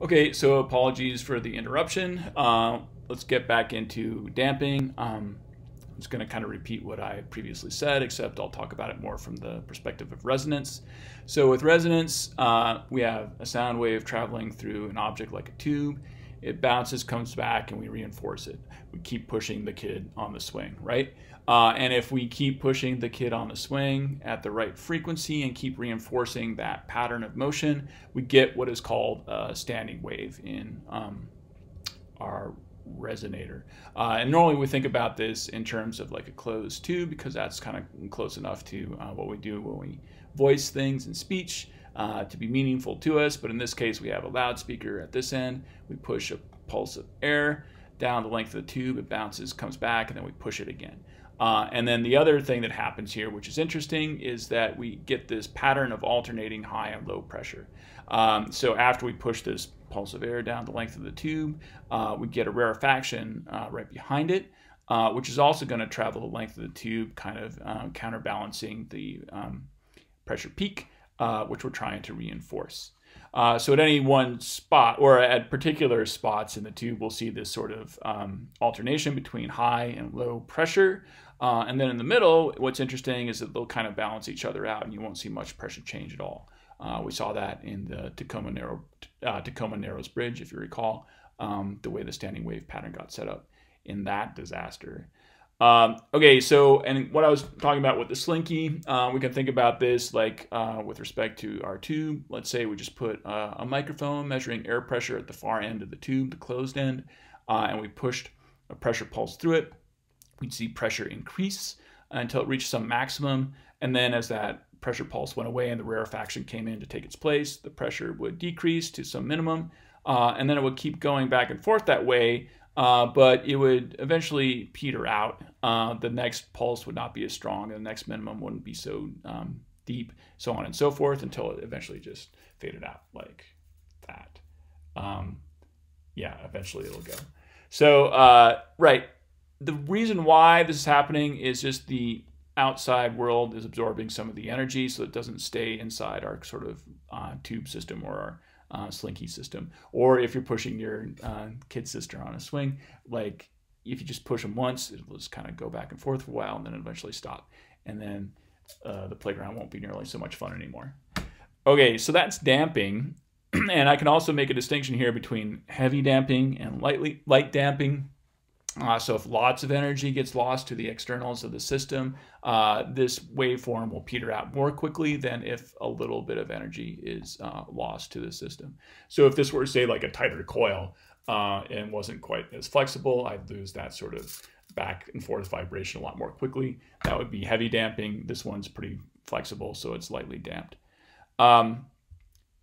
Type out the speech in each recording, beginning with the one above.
Okay, so apologies for the interruption. Uh, let's get back into damping. Um, I'm just going to kind of repeat what I previously said, except I'll talk about it more from the perspective of resonance. So with resonance, uh, we have a sound wave traveling through an object like a tube. It bounces, comes back, and we reinforce it. We keep pushing the kid on the swing, right? Uh, and if we keep pushing the kid on the swing at the right frequency and keep reinforcing that pattern of motion, we get what is called a standing wave in um, our resonator. Uh, and normally we think about this in terms of like a closed tube because that's kind of close enough to uh, what we do when we voice things in speech uh, to be meaningful to us. But in this case, we have a loudspeaker at this end. We push a pulse of air down the length of the tube, it bounces, comes back, and then we push it again. Uh, and then the other thing that happens here, which is interesting, is that we get this pattern of alternating high and low pressure. Um, so after we push this pulse of air down the length of the tube, uh, we get a rarefaction uh, right behind it, uh, which is also going to travel the length of the tube, kind of uh, counterbalancing the um, pressure peak, uh, which we're trying to reinforce. Uh, so at any one spot or at particular spots in the tube, we'll see this sort of um, alternation between high and low pressure. Uh, and then in the middle, what's interesting is that they'll kind of balance each other out and you won't see much pressure change at all. Uh, we saw that in the Tacoma, Narrow, uh, Tacoma Narrows Bridge, if you recall, um, the way the standing wave pattern got set up in that disaster. Um, okay, so and what I was talking about with the slinky, uh, we can think about this like uh, with respect to our tube. Let's say we just put uh, a microphone measuring air pressure at the far end of the tube, the closed end, uh, and we pushed a pressure pulse through it. We'd see pressure increase until it reached some maximum, and then as that pressure pulse went away and the rarefaction came in to take its place, the pressure would decrease to some minimum, uh, and then it would keep going back and forth that way uh, but it would eventually peter out. Uh, the next pulse would not be as strong, and the next minimum wouldn't be so um, deep, so on and so forth, until it eventually just faded out like that. Um, yeah, eventually it'll go. So, uh, right, the reason why this is happening is just the outside world is absorbing some of the energy, so it doesn't stay inside our sort of uh, tube system or our uh, slinky system. Or if you're pushing your uh, kid sister on a swing, like if you just push them once, it'll just kind of go back and forth for a while and then eventually stop. And then uh, the playground won't be nearly so much fun anymore. Okay, so that's damping. and I can also make a distinction here between heavy damping and lightly light damping. Uh, so if lots of energy gets lost to the externals of the system, uh, this waveform will peter out more quickly than if a little bit of energy is uh, lost to the system. So if this were, say, like a tighter coil uh, and wasn't quite as flexible, I'd lose that sort of back and forth vibration a lot more quickly. That would be heavy damping. This one's pretty flexible, so it's lightly damped. Um,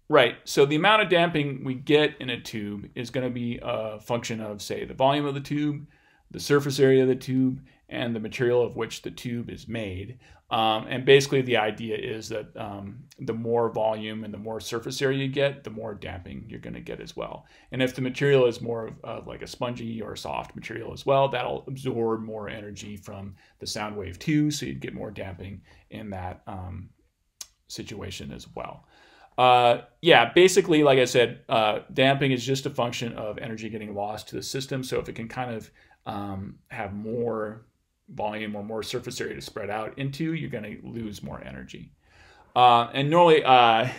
Right. So the amount of damping we get in a tube is going to be a function of, say, the volume of the tube, the surface area of the tube, and the material of which the tube is made. Um, and basically, the idea is that um, the more volume and the more surface area you get, the more damping you're going to get as well. And if the material is more of like a spongy or soft material as well, that'll absorb more energy from the sound wave too, so you'd get more damping in that um, situation as well. Uh, yeah, basically, like I said, uh, damping is just a function of energy getting lost to the system. So if it can kind of um, have more volume or more surface area to spread out into, you're going to lose more energy. Uh, and normally, uh,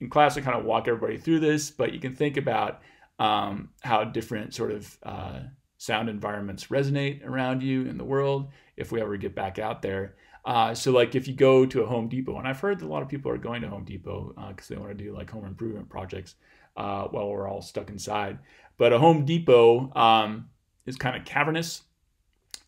in class, I kind of walk everybody through this, but you can think about um, how different sort of uh, sound environments resonate around you in the world if we ever get back out there. Uh, so like if you go to a Home Depot, and I've heard that a lot of people are going to Home Depot because uh, they want to do like home improvement projects uh, while we're all stuck inside. But a Home Depot um, is kind of cavernous,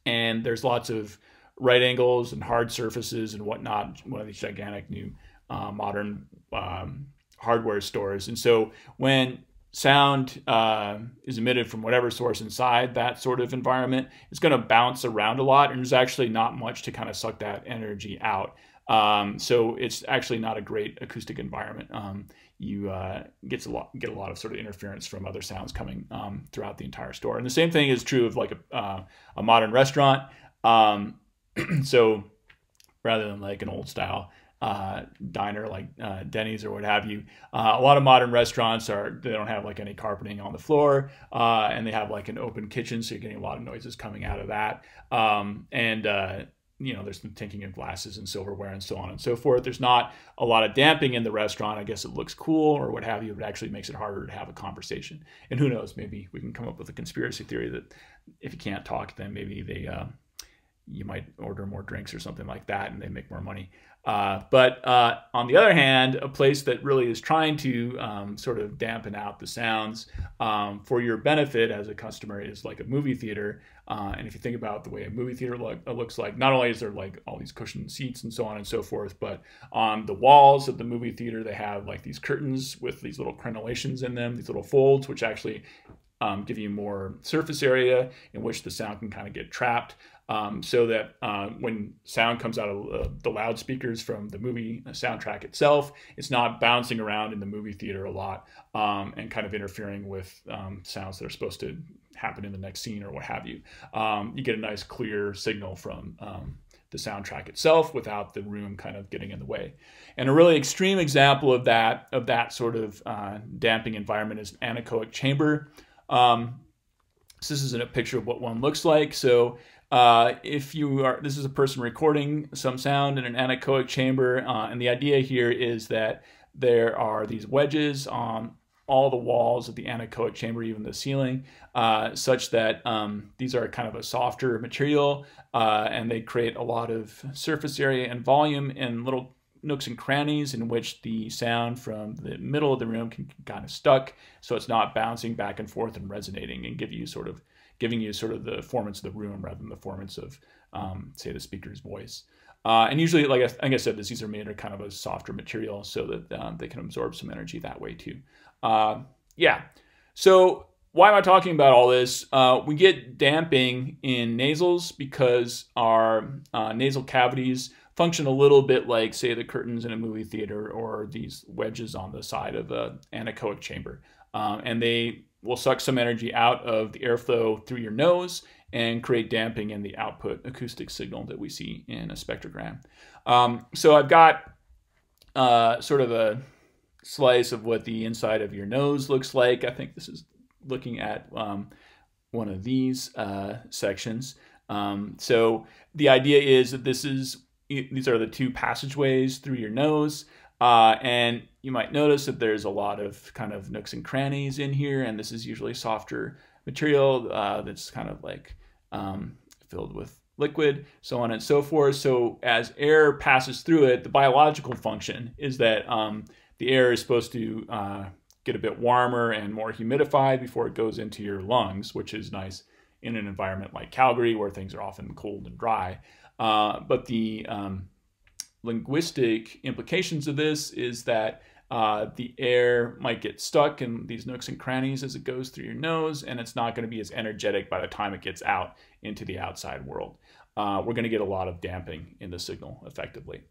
and there's lots of right angles and hard surfaces and whatnot. One of these gigantic new uh, modern um, hardware stores, and so when sound uh, is emitted from whatever source inside that sort of environment, it's going to bounce around a lot, and there's actually not much to kind of suck that energy out. Um, so it's actually not a great acoustic environment. Um, you uh, gets a lot get a lot of sort of interference from other sounds coming um, throughout the entire store. And the same thing is true of like a, uh, a modern restaurant. Um, so rather than like an old style uh, diner like uh, Denny's or what have you. Uh, a lot of modern restaurants are they don't have like any carpeting on the floor, uh, and they have like an open kitchen, so you're getting a lot of noises coming out of that. Um, and uh, you know, there's the tinking of glasses and silverware and so on and so forth. There's not a lot of damping in the restaurant. I guess it looks cool or what have you, but actually makes it harder to have a conversation. And who knows, maybe we can come up with a conspiracy theory that if you can't talk, then maybe they uh, you might order more drinks or something like that and they make more money. Uh, but uh, on the other hand, a place that really is trying to um, sort of dampen out the sounds um, for your benefit as a customer is like a movie theater. Uh, and if you think about the way a movie theater look, looks like, not only is there like all these cushioned seats and so on and so forth, but on the walls of the movie theater, they have like these curtains with these little crenellations in them, these little folds, which actually um, give you more surface area in which the sound can kind of get trapped um, so that uh, when sound comes out of uh, the loudspeakers from the movie soundtrack itself, it's not bouncing around in the movie theater a lot um, and kind of interfering with um, sounds that are supposed to happen in the next scene or what have you. Um, you get a nice clear signal from um, the soundtrack itself without the room kind of getting in the way. And a really extreme example of that of that sort of uh, damping environment is an anechoic chamber. Um, so this is a picture of what one looks like. So uh, if you are, this is a person recording some sound in an anechoic chamber, uh, and the idea here is that there are these wedges on all the walls of the anechoic chamber, even the ceiling, uh, such that um, these are kind of a softer material, uh, and they create a lot of surface area and volume in little nooks and crannies in which the sound from the middle of the room can, can kind of stuck, so it's not bouncing back and forth and resonating and give you sort of giving you sort of the formants of the room rather than the formants of, um, say, the speaker's voice. Uh, and usually, like I, like I said, these are made of kind of a softer material so that um, they can absorb some energy that way too. Uh, yeah. So why am I talking about all this? Uh, we get damping in nasals because our uh, nasal cavities function a little bit like, say, the curtains in a movie theater or these wedges on the side of an anechoic chamber. Um, and they will suck some energy out of the airflow through your nose and create damping in the output acoustic signal that we see in a spectrogram. Um, so I've got uh, sort of a slice of what the inside of your nose looks like. I think this is looking at um, one of these uh, sections. Um, so the idea is that this is these are the two passageways through your nose. Uh, and you might notice that there's a lot of kind of nooks and crannies in here, and this is usually softer material uh, that's kind of like um, filled with liquid, so on and so forth. So as air passes through it, the biological function is that um, the air is supposed to uh, get a bit warmer and more humidified before it goes into your lungs, which is nice in an environment like Calgary where things are often cold and dry. Uh, but the um, linguistic implications of this is that uh, the air might get stuck in these nooks and crannies as it goes through your nose, and it's not going to be as energetic by the time it gets out into the outside world. Uh, we're going to get a lot of damping in the signal effectively.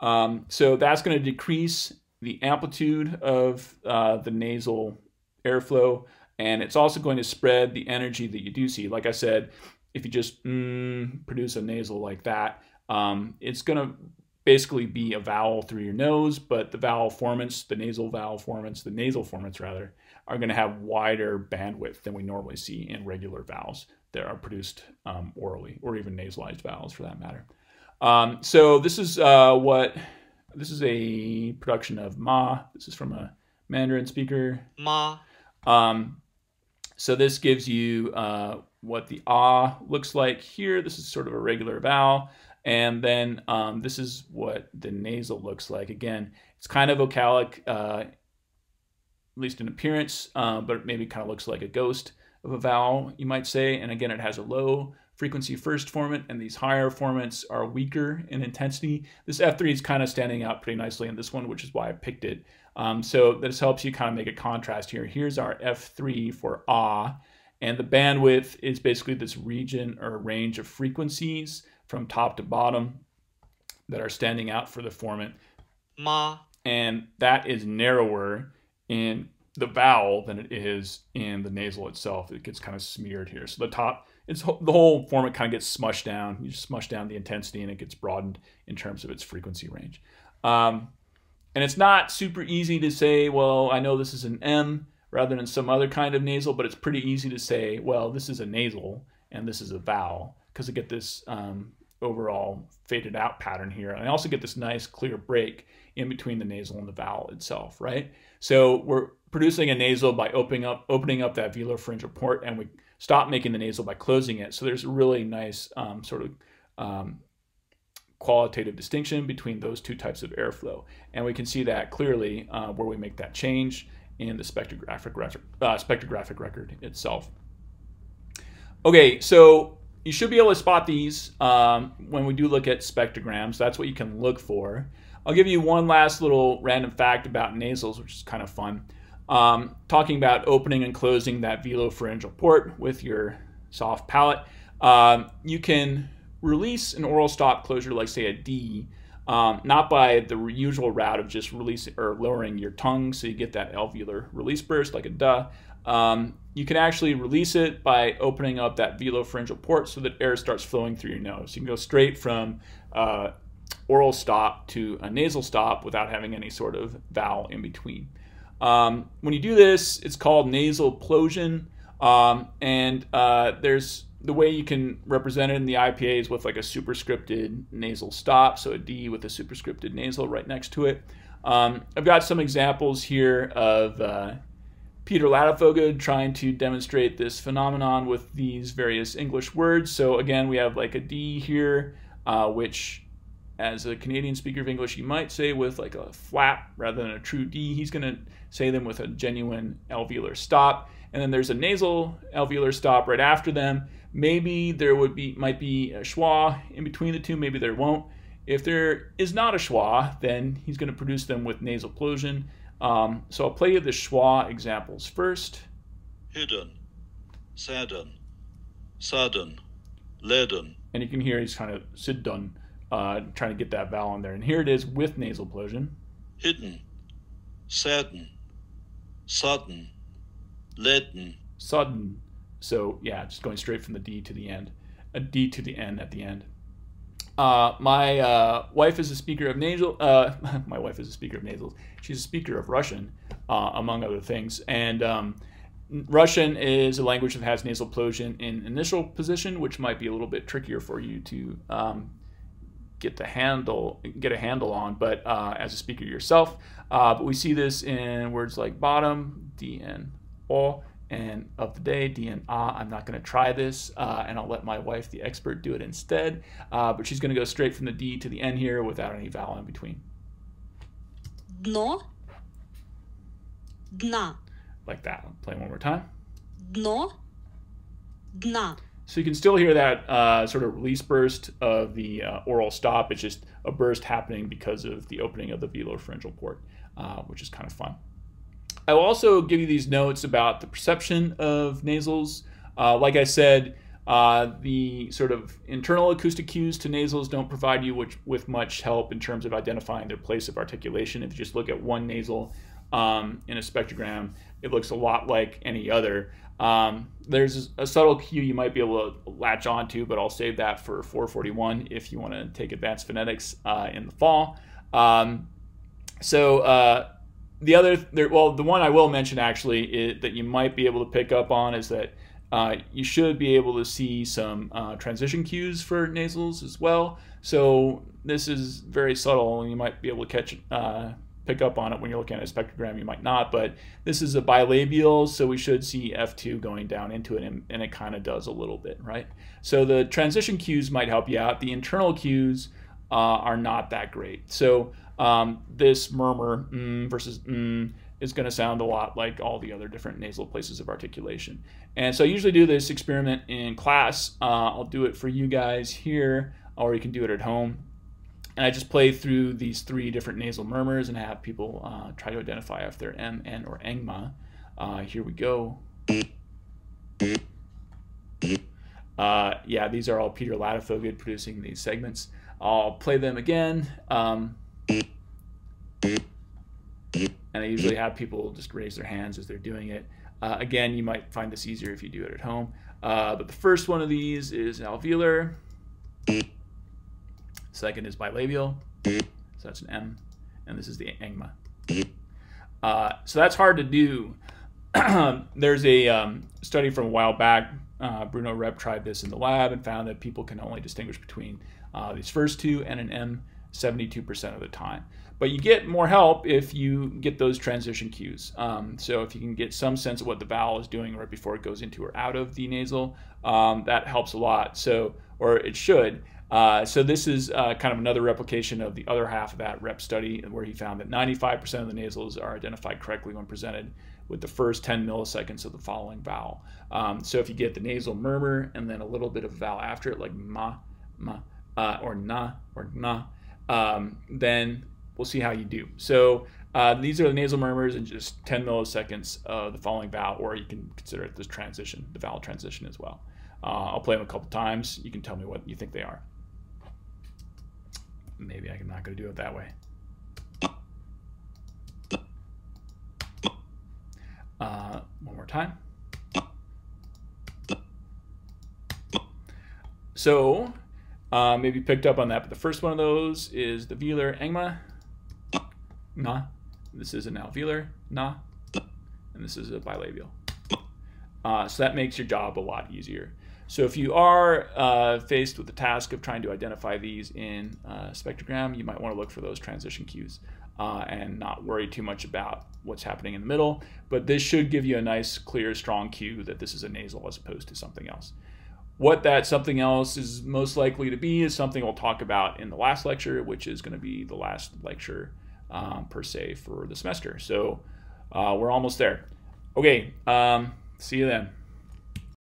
Um, so that's going to decrease the amplitude of uh, the nasal airflow, and it's also going to spread the energy that you do see. Like I said, if you just mm, produce a nasal like that, um, it's going to basically be a vowel through your nose, but the vowel formants, the nasal vowel formants, the nasal formants rather, are going to have wider bandwidth than we normally see in regular vowels that are produced um, orally, or even nasalized vowels for that matter. Um, so this is uh, what this is a production of Ma. This is from a Mandarin speaker. Ma. Um, so this gives you uh, what the ah looks like here. This is sort of a regular vowel. And then um, this is what the nasal looks like. Again, it's kind of vocalic, uh, at least in appearance, uh, but maybe kind of looks like a ghost of a vowel, you might say. And again, it has a low frequency first formant, and these higher formants are weaker in intensity. This F3 is kind of standing out pretty nicely in this one, which is why I picked it. Um, so this helps you kind of make a contrast here. Here's our F3 for ah, and the bandwidth is basically this region or range of frequencies from top to bottom that are standing out for the formant. Ma. And that is narrower in the vowel than it is in the nasal itself. It gets kind of smeared here. So the top, it's the whole formant kind of gets smushed down. You just smush down the intensity and it gets broadened in terms of its frequency range. Um, and it's not super easy to say, well, I know this is an M rather than some other kind of nasal, but it's pretty easy to say, well, this is a nasal and this is a vowel because I get this um, overall faded out pattern here. And I also get this nice clear break in between the nasal and the vowel itself, right? So we're producing a nasal by opening up opening up that velopharyngeal port, and we stop making the nasal by closing it. So there's a really nice um, sort of um, qualitative distinction between those two types of airflow. And we can see that clearly uh, where we make that change in the spectrographic, uh, spectrographic record itself. Okay, so you should be able to spot these um, when we do look at spectrograms. That's what you can look for. I'll give you one last little random fact about nasals, which is kind of fun. Um, talking about opening and closing that velopharyngeal port with your soft palate. Um, you can release an oral stop closure, like say a D, um, not by the usual route of just releasing or lowering your tongue so you get that alveolar release burst like a duh. Um, you can actually release it by opening up that velopharyngeal port so that air starts flowing through your nose. You can go straight from uh, oral stop to a nasal stop without having any sort of vowel in between. Um, when you do this, it's called nasal plosion, um, and uh, there's the way you can represent it in the IPA is with like a superscripted nasal stop, so a D with a superscripted nasal right next to it. Um, I've got some examples here of uh, Peter Ladefoged trying to demonstrate this phenomenon with these various English words. So again, we have like a D here, uh, which as a Canadian speaker of English, you might say with like a flap rather than a true D. He's going to say them with a genuine alveolar stop. And then there's a nasal alveolar stop right after them. Maybe there would be might be a schwa in between the two. Maybe there won't. If there is not a schwa, then he's going to produce them with nasal plosion. Um, so I'll play you the schwa examples first. Hidden, sadden, sudden, leaden. And you can hear he's kind of sidun, uh, trying to get that vowel in there. And here it is with nasal plosion. Hidden, sadden, sudden, leaden. Sudden. So yeah, just going straight from the D to the end, a D to the N at the end. Uh, my uh, wife is a speaker of nasal. Uh, my wife is a speaker of nasals. She's a speaker of Russian, uh, among other things. And um, Russian is a language that has nasal plosion in initial position, which might be a little bit trickier for you to um, get the handle, get a handle on. But uh, as a speaker yourself, uh, but we see this in words like bottom, D and O and of the day, D and ah. I'm not going to try this, uh, and I'll let my wife, the expert, do it instead. Uh, but she's going to go straight from the D to the N here without any vowel in between. Dno. Dna. Like that. I'll play one more time. Dno. Dna. So you can still hear that uh, sort of release burst of the uh, oral stop. It's just a burst happening because of the opening of the velopharyngeal port, uh, which is kind of fun. I will also give you these notes about the perception of nasals. Uh, like I said, uh, the sort of internal acoustic cues to nasals don't provide you with, with, much help in terms of identifying their place of articulation. If you just look at one nasal um, in a spectrogram, it looks a lot like any other. Um, there's a subtle cue you might be able to latch onto, but I'll save that for 441 if you want to take advanced phonetics uh, in the fall. Um, so uh, the other, there, well, the one I will mention actually is, that you might be able to pick up on is that uh, you should be able to see some uh, transition cues for nasals as well. So this is very subtle, and you might be able to catch, uh, pick up on it when you're looking at a spectrogram. You might not, but this is a bilabial, so we should see F2 going down into it, and, and it kind of does a little bit, right? So the transition cues might help you out. The internal cues uh, are not that great. So um, this murmur mm, versus mm, is going to sound a lot like all the other different nasal places of articulation. And so I usually do this experiment in class. Uh, I'll do it for you guys here, or you can do it at home. And I just play through these three different nasal murmurs and have people uh, try to identify if they're M, N, or Engma. Uh, here we go. Uh, yeah, these are all Peter Ladefoged producing these segments. I'll play them again. Um, and I usually have people just raise their hands as they're doing it. Uh, again, you might find this easier if you do it at home. Uh, but the first one of these is an alveolar. Second is bilabial. So that's an M. and this is the engma. Uh, so that's hard to do. There's a um, study from a while back. Uh, Bruno Repp tried this in the lab and found that people can only distinguish between uh, these first two and an M 72% of the time. But you get more help if you get those transition cues. Um, so if you can get some sense of what the vowel is doing right before it goes into or out of the nasal, um, that helps a lot. So, or it should. Uh, so this is uh, kind of another replication of the other half of that Repp study where he found that 95% of the nasals are identified correctly when presented with the first 10 milliseconds of the following vowel. Um, so if you get the nasal murmur and then a little bit of vowel after it, like ma, ma, uh, or na, or na, um, then we'll see how you do. So uh, these are the nasal murmurs in just 10 milliseconds of the following vowel, or you can consider it this transition, the vowel transition as well. Uh, I'll play them a couple times. You can tell me what you think they are. Maybe I'm not going to do it that way. Uh, one more time. So, uh, maybe picked up on that, but the first one of those is the velar engma, na. This is an alveolar, na. And this is a bilabial. Uh, so that makes your job a lot easier. So if you are uh, faced with the task of trying to identify these in uh, spectrogram, you might want to look for those transition cues uh, and not worry too much about what's happening in the middle. But this should give you a nice, clear, strong cue that this is a nasal as opposed to something else. What that something else is most likely to be is something we'll talk about in the last lecture, which is going to be the last lecture um, per se for the semester. So uh, we're almost there. Okay, um, see you then.